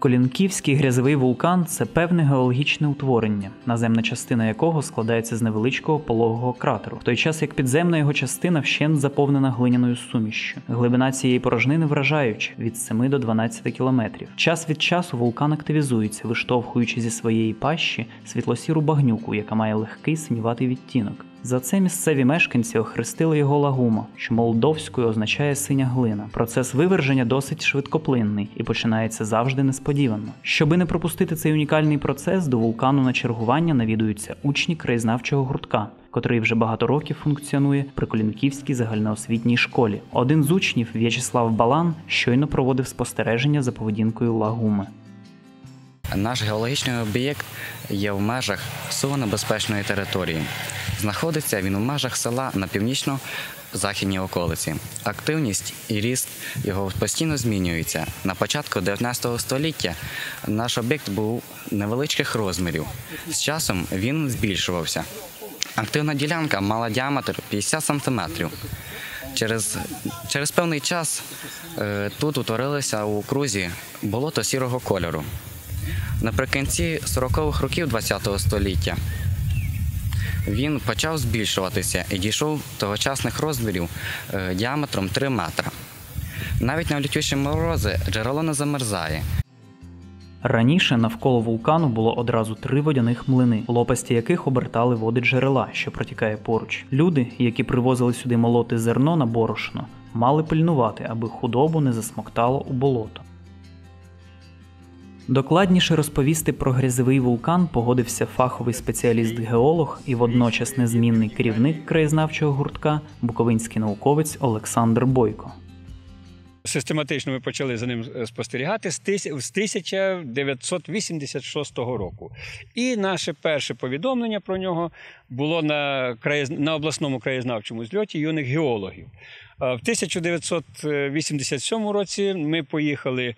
Колінківський грязовий вулкан це певне геологічне утворення, наземна частина якого складається з невеличкого пологого кратеру, в той час як підземна його частина вщент заповнена глиняною сумішшю. Глибина цієї порожнини вражаюча від 7 до 12 кілометрів. Час від часу вулкан активізується, виштовхуючи зі своєї пащі світлосіру багнюку, яка має легкий синюватий відтінок. За це місцеві мешканці охрестили його лагума, що молдовською означає синя глина. Процес виверження досить швидкоплинний і починається завжди несподівано. Щоби не пропустити цей унікальний процес, до вулкану на чергування навідуються учні краєзнавчого гуртка. Котрий вже багато років функціонує при Колінківській загальноосвітній школі. Один з учнів, В'ячеслав Балан, щойно проводив спостереження за поведінкою лагуми. Наш геологічний об'єкт є в межах суво території. Знаходиться він у межах села на північно-західній околиці. Активність і ріст його постійно змінюється. На початку 19 століття наш об'єкт був невеличких розмірів. З часом він збільшувався. Активна ділянка мала діаметр 50 см. Через, через певний час е, тут утворилося у крузі болото сірого кольору. Наприкінці 40-х років ХХ століття він почав збільшуватися і дійшов тогочасних розмірів е, діаметром 3 метра. Навіть на лютіші морози джерело не замерзає. Раніше навколо вулкану було одразу три водяних млини, лопасті яких обертали води джерела, що протікає поруч. Люди, які привозили сюди молоти зерно на борошно, мали пильнувати, аби худобу не засмоктало у болото. Докладніше розповісти про грязовий вулкан погодився фаховий спеціаліст-геолог і водночас незмінний керівник краєзнавчого гуртка, буковинський науковець Олександр Бойко. Систематично ми почали за ним е, спостерігати з тис- з 1986 року. І наше перше повідомлення про нього було на, на обласному краєзнавчому зльоті юних геологів. А В 1987 році ми поїхали е,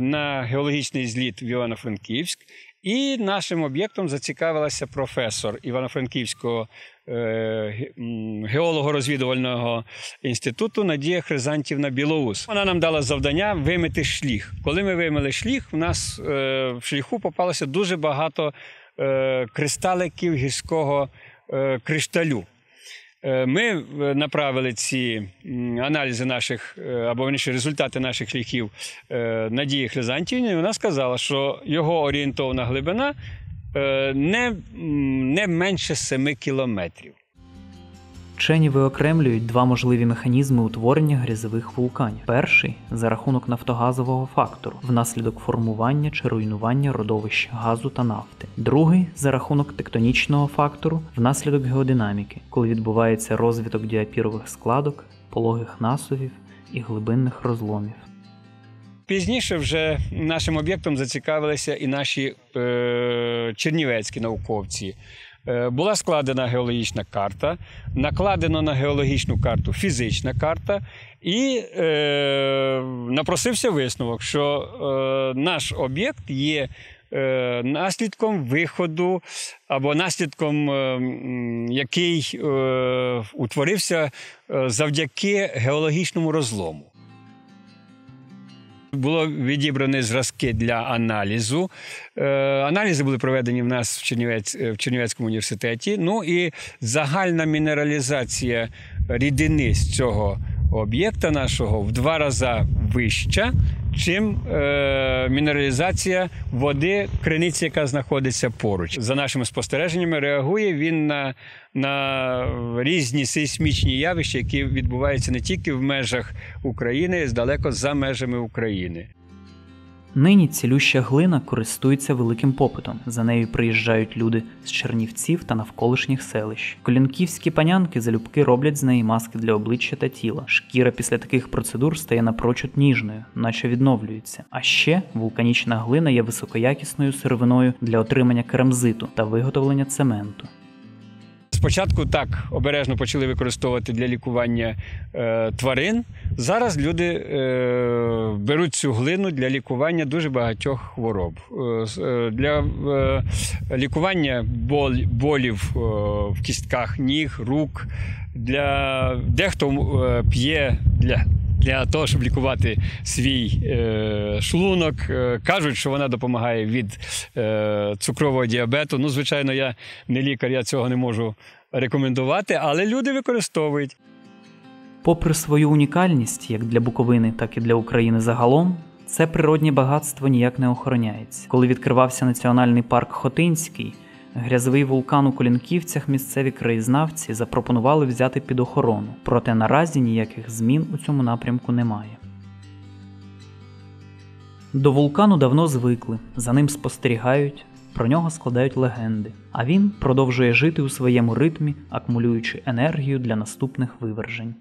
на геологічний зліт в Івано-Франківськ, і нашим об'єктом зацікавилася професор Івано-Франківського е, геолого-розвідувального інституту Надія Хризантівна Білоус. Вона нам дала завдання вимити шліх. Коли ми вимили шліх, у нас е, в шліху попалося дуже багато е, кристаликів гірського е, кришталю. Е, Ми е, направили ці аналізи наших, е, або верніше, результати наших е, Надії Хризантівні, вона сказала, що його орієнтовна глибина не, не менше 7 кілометрів. Вчені виокремлюють два можливі механізми утворення грязових вулканів. Перший за рахунок нафтогазового фактору внаслідок формування чи руйнування родовищ газу та нафти. Другий за рахунок тектонічного фактору внаслідок геодинаміки, коли відбувається розвиток діапірових складок, пологих насувів і глибинних розломів. Пізніше вже нашим об'єктом зацікавилися і наші е, чернівецькі науковці. Е, була складена геологічна карта, накладено на геологічну карту фізична карта, і е, напросився висновок, що е, наш об'єкт є е, наслідком виходу або наслідком, е, який утворився завдяки геологічному розлому. Було відібрані зразки для аналізу. Е, аналізи були проведені в нас в, Чернівець, в Чернівецькому університеті. Ну і загальна мінералізація рідини з цього об'єкта нашого в два рази вища, чим е, мінералізація води криниці, яка знаходиться поруч. За нашими спостереженнями, реагує він на, на різні сейсмічні явища, які відбуваються не тільки в межах України, а далеко за межами України. Нині цілюща глина користується великим попитом. За нею приїжджають люди з Чернівців та навколишніх селищ. Колінківські панянки залюбки роблять з неї маски для обличчя та тіла. Шкіра після таких процедур стає напрочуд ніжною, наче відновлюється. А ще вулканічна глина є високоякісною сировиною для отримання керамзиту та виготовлення цементу. Спочатку так обережно почали використовувати для лікування е, тварин. Зараз люди е, беруть цю глину для лікування дуже багатьох хвороб. Е, е, для е, лікування бол, болів е, в кістках ніг, рук. Для, дехто е, п'є для для того, щоб лікувати свій е, шлунок. Е, кажуть, що вона допомагає від е, цукрового діабету. Ну, звичайно, я не лікар, я цього не можу рекомендувати, але люди використовують. Попри свою унікальність, як для Буковини, так і для України загалом, це природнє багатство ніяк не охороняється. Коли відкривався національний парк Хотинський, грязовий вулкан у Колінківцях місцеві краєзнавці запропонували взяти під охорону, проте наразі ніяких змін у цьому напрямку немає. До вулкану давно звикли, за ним спостерігають, про нього складають легенди, а він продовжує жити у своєму ритмі, акумулюючи енергію для наступних вивержень.